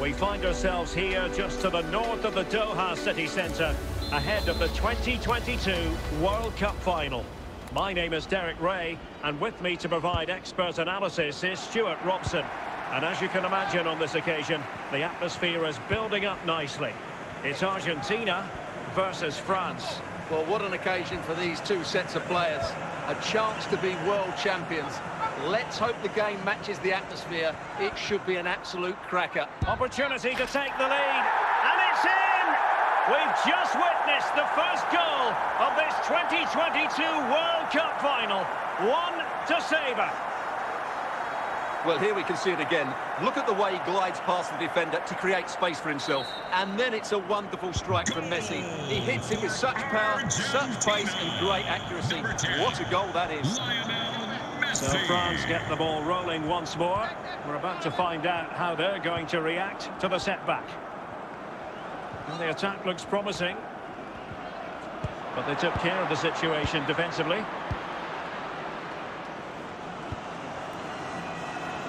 We find ourselves here just to the north of the Doha city centre, ahead of the 2022 World Cup final. My name is Derek Rae, and with me to provide expert analysis is Stewart Robson. And as you can imagine on this occasion, the atmosphere is building up nicely. It's Argentina versus France. Well, what an occasion for these two sets of players. A chance to be world champions. Let's hope the game matches the atmosphere. It should be an absolute cracker. Opportunity to take the lead, and it's in! We've just witnessed the first goal of this 2022 World Cup final. One to savour. Well, here we can see it again. Look at the way he glides past the defender to create space for himself. And then it's a wonderful strike from Messi. He hits it with such power, such pace and great accuracy. What a goal that is. So France get the ball rolling once more. We're about to find out how they're going to react to the setback. And the attack looks promising. But they took care of the situation defensively.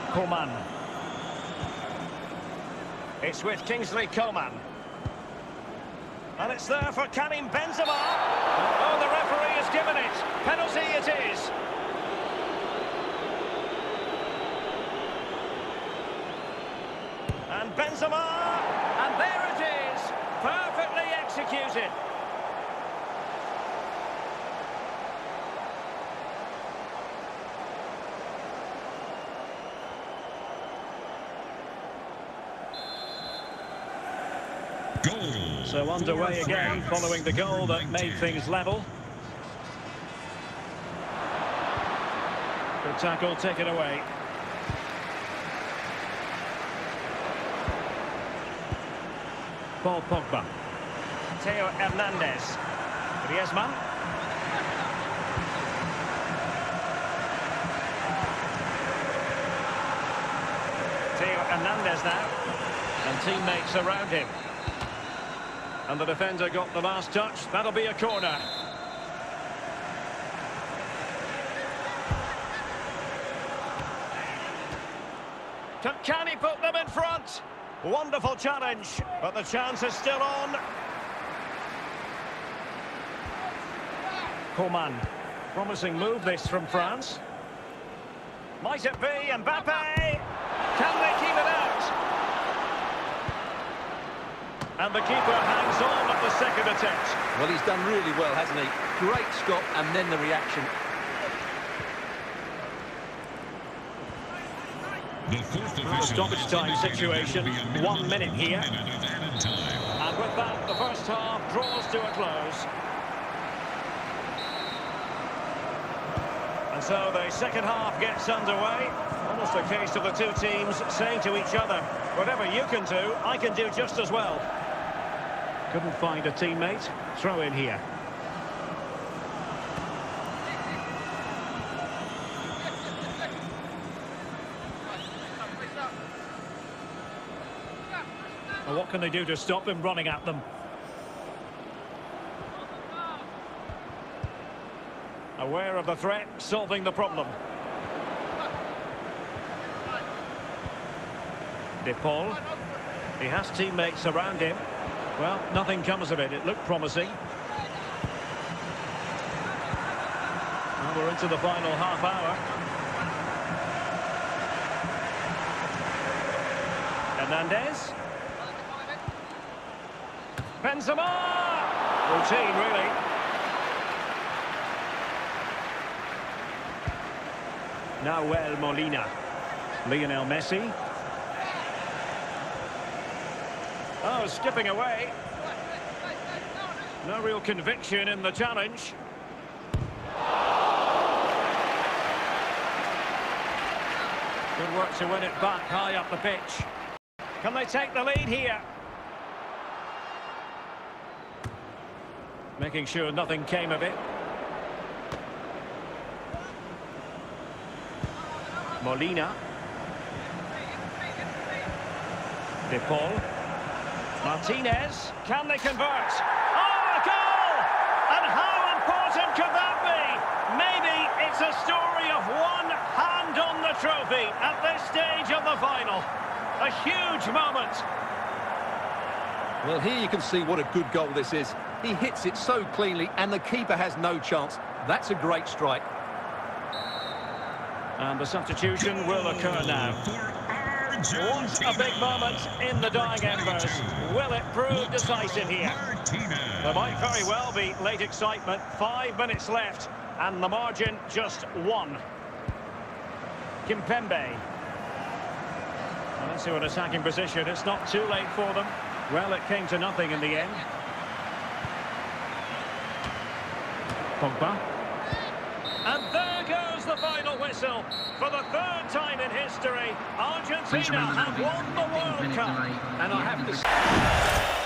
Coman. It's with Kingsley Coman. And it's there for Karim Benzema. Oh, the referee has given it. Penalty it is. And Benzema. And there it is. Perfectly executed. Goal. So underway again following the goal that made things level. Good tackle taken away. Paul Pogba. Theo Hernandez. Griezmann. Theo Hernandez now. And teammates around him. And the defender got the last touch. That'll be a corner. Can he put them in front? Wonderful challenge, but the chance is still on. Coman. Promising move this from France. Might it be Mbappe? Can they keep it out? And the keeper hangs on at the second attempt. Well, he's done really well, hasn't he? Great stop and then the reaction. The fourth Well, stoppage time situation. there will be a minimum One minute here. minute of added time. And with that, the first half draws to a close. And so the second half gets underway. Almost a case of the two teams saying to each other, whatever you can do, I can do just as well. Couldn't find a teammate. Throw in here. Well, what can they do to stop him running at them? Aware of the threat, solving the problem. De Paul. He has teammates around him. Well, nothing comes of it. It looked promising. Well, we're into the final half hour. Hernandez. Benzema! Routine, really. Nahuel Molina. Lionel Messi. Oh, skipping away. No real conviction in the challenge. Good work to win it back high up the pitch. Can they take the lead here? Making sure nothing came of it. Molina. De Paul. Martinez. Can they convert? Oh, a goal! And how important could that be? Maybe it's a story of one hand on the trophy at this stage of the final. A huge moment. Well, here you can see what a good goal this is. He hits it so cleanly, and the keeper has no chance. That's a great strike. And the substitution will occur now. What a big moment in the dying embers. Will it prove decisive here? There might very well be late excitement. Five minutes left, and the margin just one. Kimpembe. Well, into an attacking position. It's not too late for them. Well, it came to nothing in the end. Pogba. And there goes the final whistle. For the third time in history, Argentina have won the World Cup. And I have to say...